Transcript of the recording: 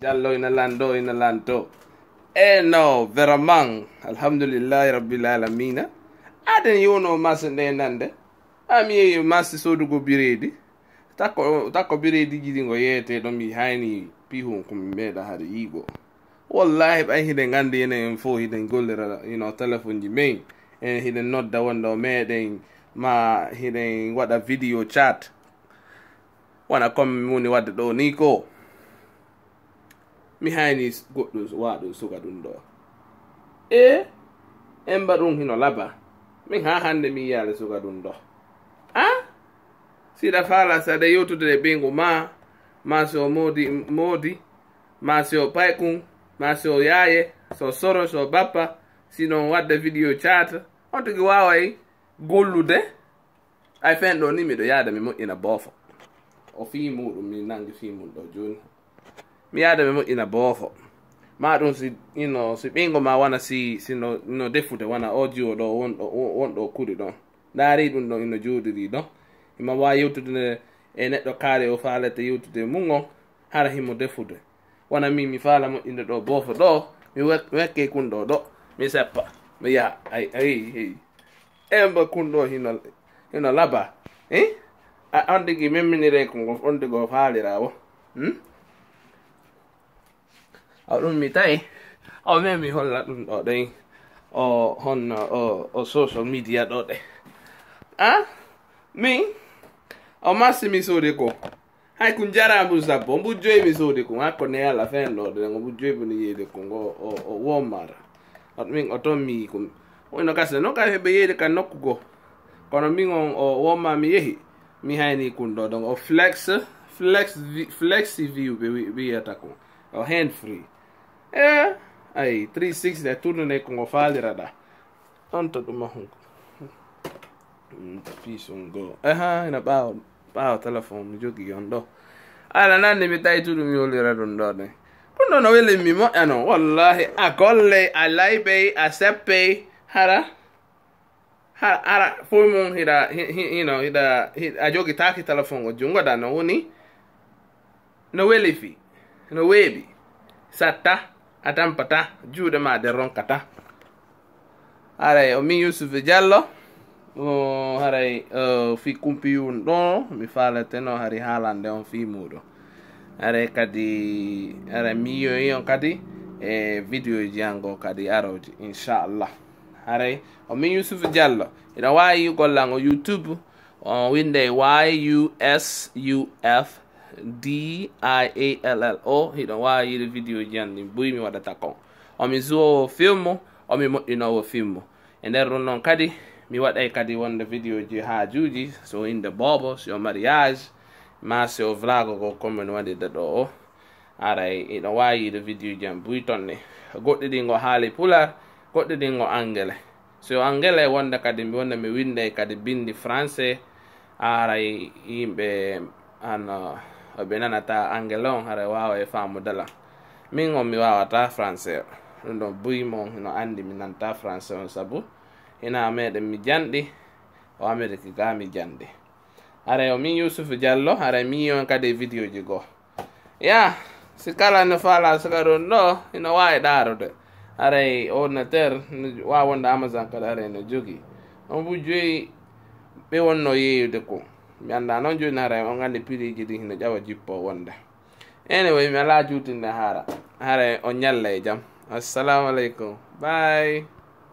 jallo ina lanɗo ina lanto. E no vraiment alhamdulillahi rabbil alamina. Aden yewno masa nde nande. Ami yeyi masa sodugo biredi. Takko takko biredi jiɗi ngo yeete ɗo mi hayni pihon komi meeɗa haɗa yiigo. Wallahi ɓay hiɗen gandi enen en fo hiɗen gollira ino téléphone ji men en hiɗen nodda wonda o meɗen ma hiɗen waɗa vidéo chat. Wona comme woni wadde ɗo ni ko. Mi hayni goɗɗo waɗo suga ɗum ɗo e en mba ɗum hino laba. Min ha hande mi yiyale suga ɗum ɗo a siɗa fala saɗa yewtude e ɓingu ma ma so modi modi ma so paykun ma so yaye so soro so bappa. Sinon wadde vidéo chat. On tigi waway gollude ay fen ɗo ni miɗo yaada mi moƴƴina boofo o fi muɗum mi nangi fi mum ɗo joni mi yaada mi moƴƴina boofo. Ma ɗum si ino si ɓingo ma wona si sino no defude wona o jiwo ɗo wonɗo wonɗo kuɗi ɗon ndaari ɗum ɗon ino juuɗiri ɗon himo wawi yewtude e neɗɗo kaari o faalete yewtude e mum on hara himo defude wona min mi faala moƴƴinde ɗo boofo ɗo mi wekke kunɗo ɗo mi seppa mi yaha ay ay hey emba kunɗo hino hino laba e a on digi memminire ko ngo on digo faalirawo hmm? ở luôn mi tay ở mẹ mi hòn là ở đây. Ở hòn ở ở social media đó đấy. À mi ở masi mi sôi đi cô hai kun jara bu sa bon bu joy mi sôi đi cô ha còn này là fan đó đấy bu joy bu ni đi cô ngô ở ở Walmart. Ở mi ở trong mi cô ôi nó cái nó cái bây giờ cái nó cô còn mi ngon ở Walmart mi ấy mi hai ni kun đó đồng flex flex flexi view bi bi yata ko o hand free. eh ay 360 tudo né com o falha da tanto do mahun hmm, piece on go. Aha ina ba ba telefone mi jogi ala nan mi tay tudo mi olira don do ne. Kuno no wele mo eh, ano wallahi akolle alaibe asepe hara hara hara foi mon hira you know hira a jogi taki telefone jungo da no uni. No wele fi no webi. Sata a tampata juuɗe ma de ronkata haray o min yusuf diallo o haray fi kumpiyun ɗo mi faleteno hari haalande on fi muɗum haray kadi haray mi yiyoyi on kadi e vidéo ji ango kadi aroji inchallah haray o min yusuf diallo ina wawi gollan o youtube o winde yusuf d i a l l o. Hiɗo wawi yiide vidéo ji an ɗin buyi mi waɗata kon omi zuwowo filmu omi moƴƴinowo filmu e nder ɗum noon kadi mi waɗay kadi wonde vidéo ji haajuji so inde bobo so mariage ma so vlago ko commen waɗirde ɗo o aray iɗo wawi yiide vidéo ji an buy ton ni goɗɗi ɗi ngo haali pular goɗɗi ɗi ngo anglais so anglais wonde kadi mi wonde mi winde kadi bindi français aray yimɓe an o ɓe nanata angele on hara wawa e famudala min on mi wawata français. Ɗum ɗon buyi mon no andi mi nanta français on saabu hina meɗen mi janɗi o amérique ga mi janɗi. Aray o min yusuf diallo aray mi on kadi e vidéo ji goo. Ya si kala no faala saka ɗum ɗo ino wawi ɗarude aray ordinateur no wawonde amazon kadi aray no jogui on bu joyi ɓe wonno yeeyude ko. Mi annda noon joni haray on andi piriji ɗi hino ƴawa jippo wonde anyway mi ala jutinde haara haray on ñalla e jaam assalamu aleykum bye